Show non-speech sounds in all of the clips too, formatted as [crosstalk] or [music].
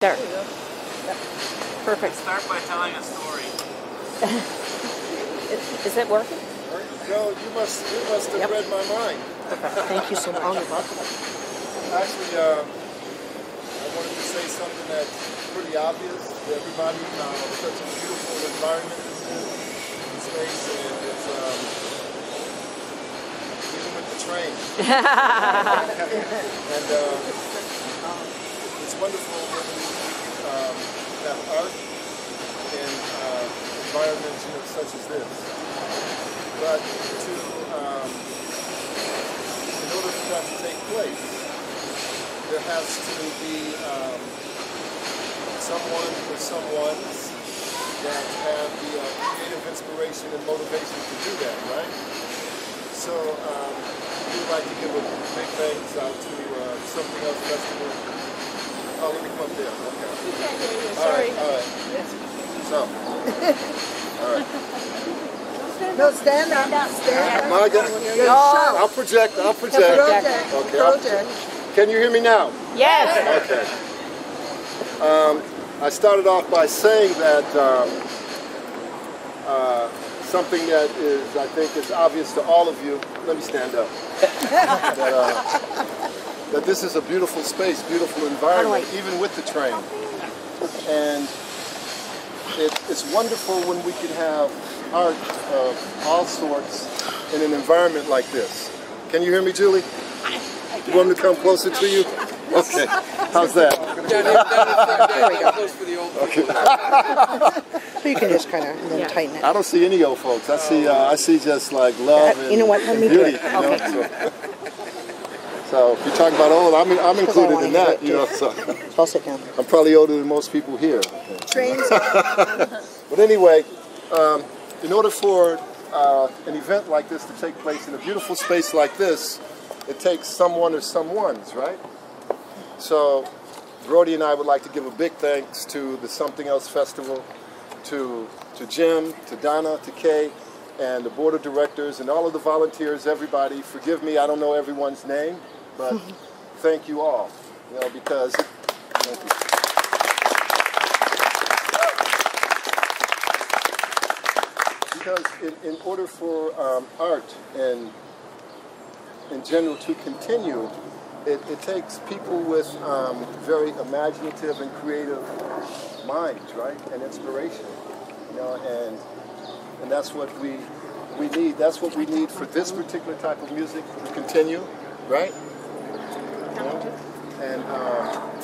There. Perfect. Start by telling a story. [laughs] Is it working? Joe, you must you must have Yep. read my mind. Thank you so much. Oh, [laughs] you're welcome. Actually, um, I wanted to say something that's pretty obvious to everybody. Uh, such a beautiful environment this is, in space, and it's um, even with the train. [laughs] and um, it's wonderful when we art in uh, environments you know, such as this. But to um, in order for that to take place, there has to be um, someone or someones that have the uh, creative inspiration and motivation to do that, right? So um, we'd like to give a big thanks out to uh, Something Else Festival. Oh, let me come up there. Okay. All right, all right. So, all right. No, stand up. Stand up. My God. Good show. I'll project, I'll project. Project. Okay, I'll- Project. Can you hear me now? Yes. Okay. Um, I started off by saying that um, uh, something that is, I think, is obvious to all of you. Let me stand up. [laughs] that, uh, that this is a beautiful space, beautiful environment, even with the train. And it, it's wonderful when we can have art of all sorts in an environment like this. Can you hear me, Julie? You want me to come closer to you? [laughs] Okay. How's that? [laughs] You can just kind of then tighten it. I don't see any old folks. I see, uh, I see just like love Uh, and, you know what, let and me do beauty. it. you know, so. [laughs] So if you're talking about old, I'm, I'm included in that. You know, so I'll sit down. I'm probably older than most people here. Trains. [laughs] But anyway, um, in order for uh, an event like this to take place in a beautiful space like this, it takes someone or someones, right? So Brodie and I would like to give a big thanks to the Something Else Festival, to, to Jim, to Donna, to Kay, and the board of directors and all of the volunteers, everybody. Forgive me, I don't know everyone's name, but thank you all, you know, because, thank you. Because in, in order for um, art and in general to continue, it, it takes people with um, very imaginative and creative minds, right, and inspiration. You know, and and that's what we we need. That's what we need for this particular type of music to continue, right? and uh,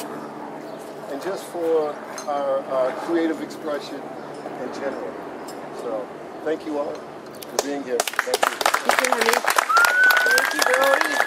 and just for our, our, creative expression in general. So thank you all for being here. Thank you. Thank you, Thank you, Brodie.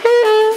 Hello. [laughs]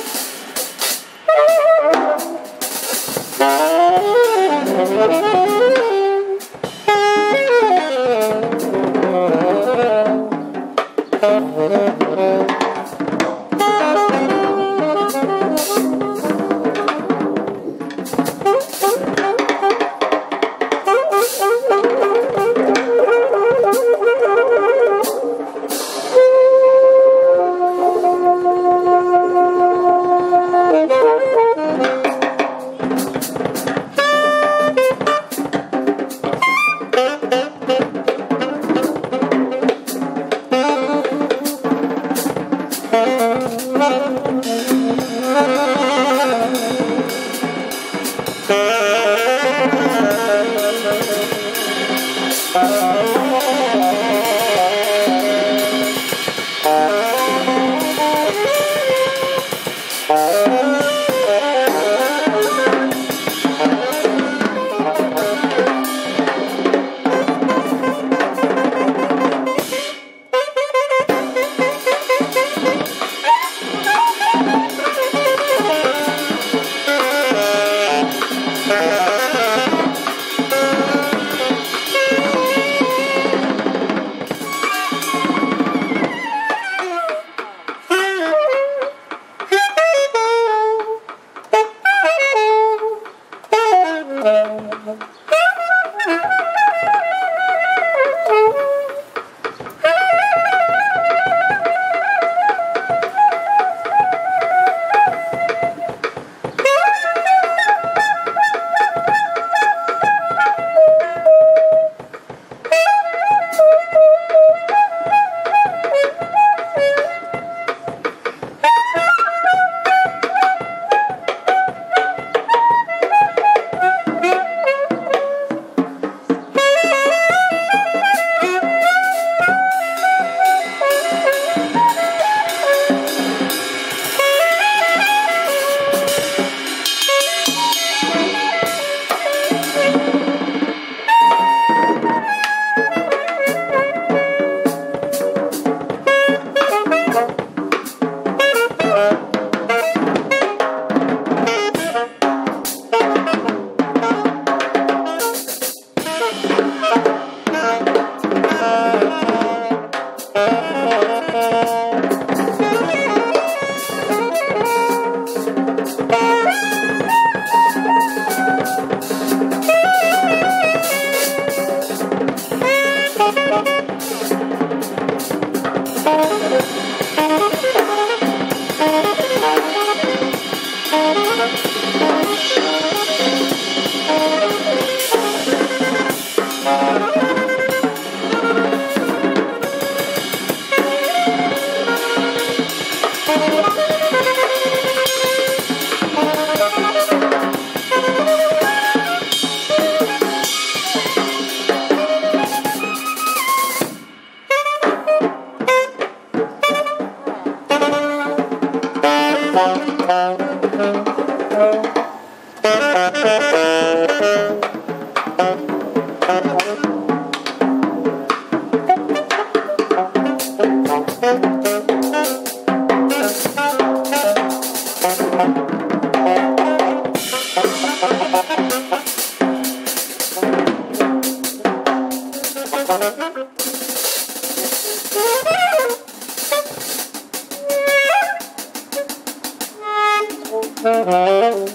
Uh-huh.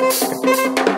Thank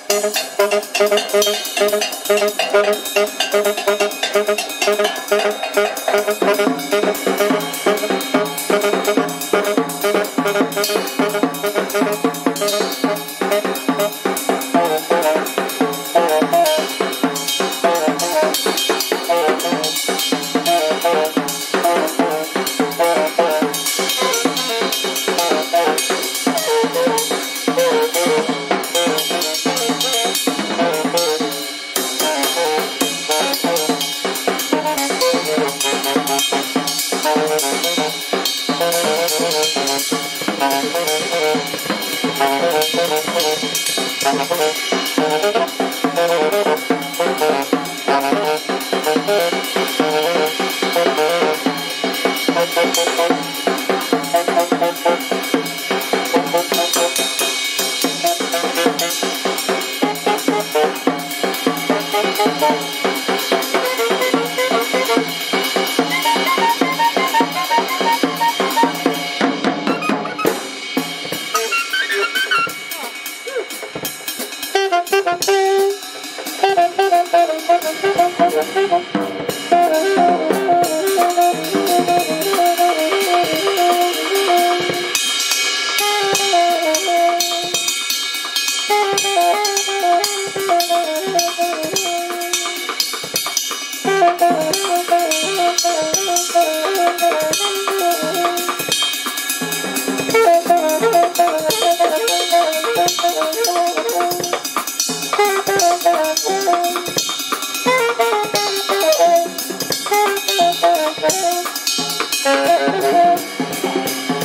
Thank you. I'm a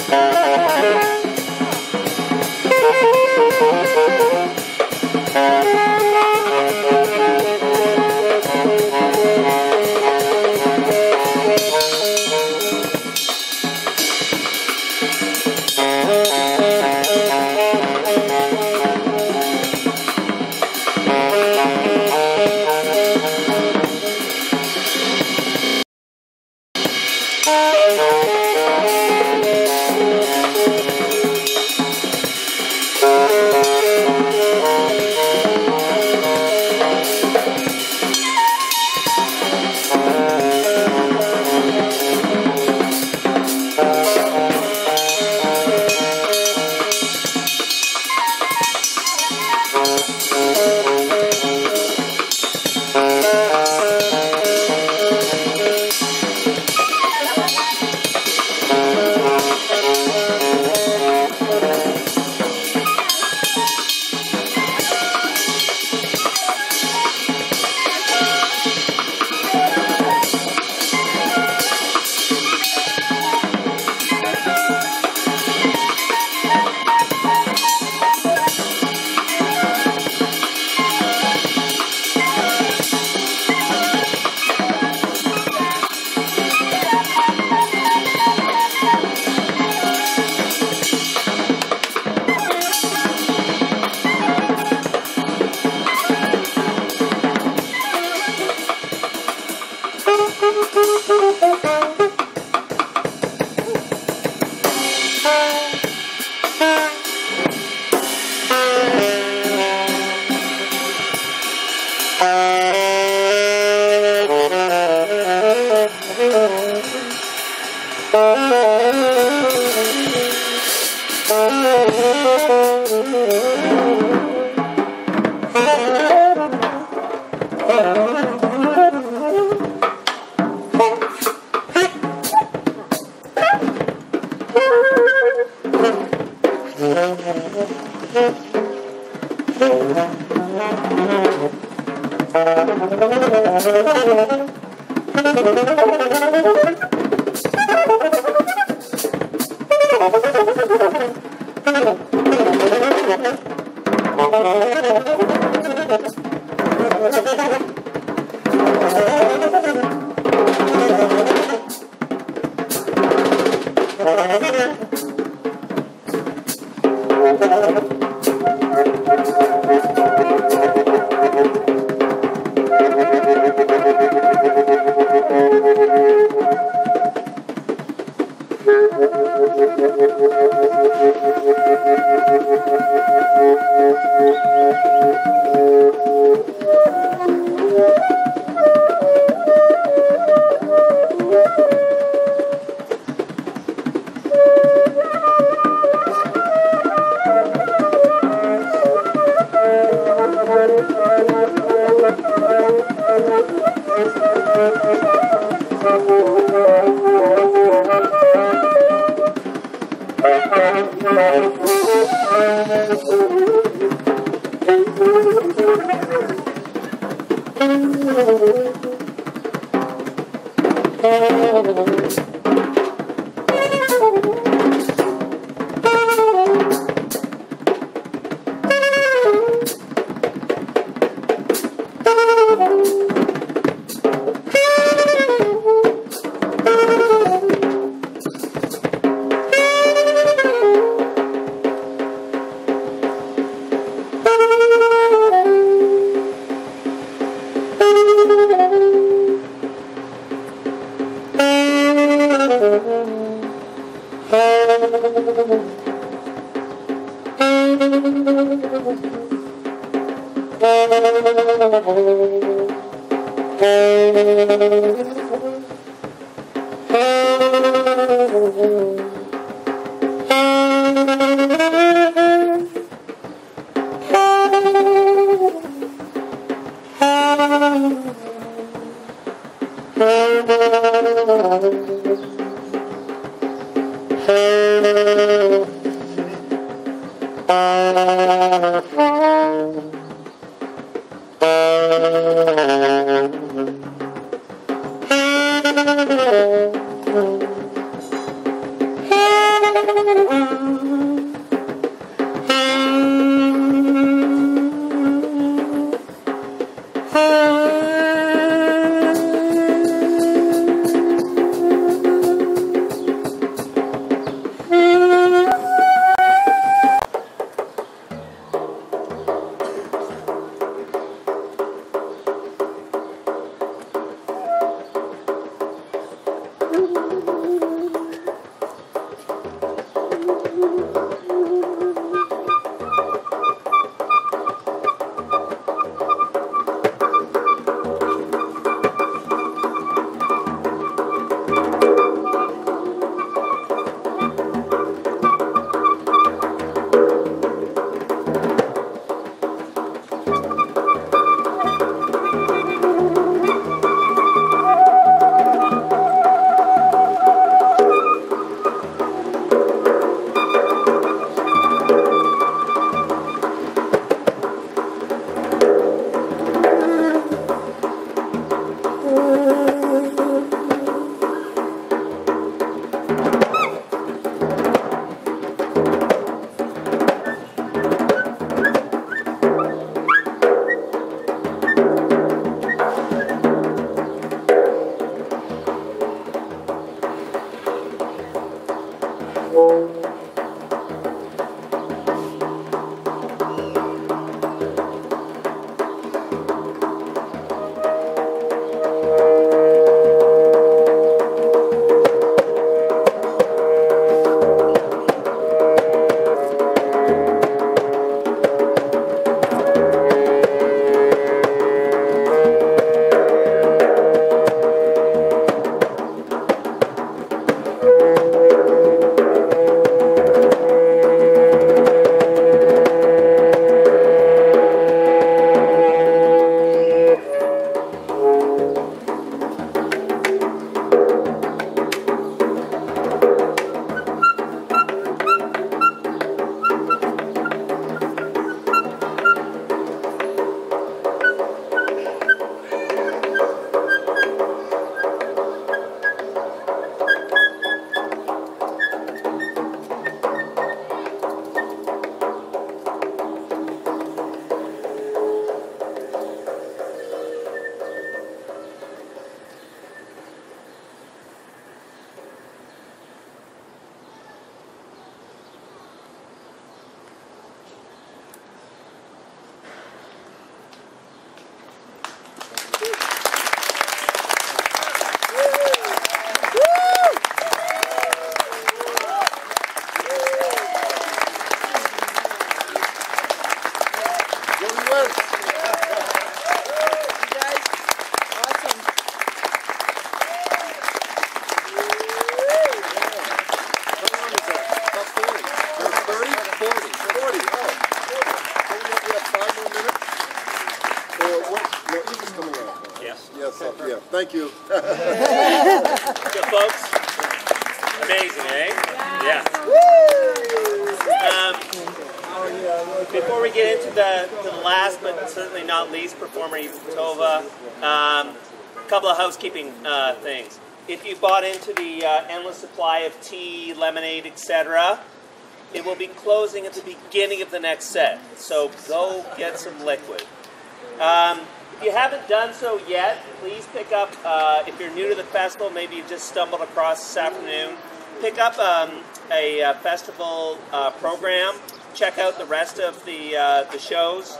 Thank Go the West. You guys, awesome. How long is that? About 40. There's 30? 40. 40. Oh. We have, five more minutes? Or what? No, Eva's coming out. Yes. Yes, uh, yeah. Thank you. Good folks. Amazing, eh? Yeah. Um, before we get into the, the last but certainly not least performer, Tova, um, a couple of housekeeping uh, things. If you bought into the uh, endless supply of tea, lemonade, etc., it will be closing at the beginning of the next set. So go get some liquid. Um, if you haven't done so yet, please pick up, uh, if you're new to the festival, maybe you just stumbled across this afternoon, pick up um, a uh, festival uh, program. Check out the rest of the, uh, the shows.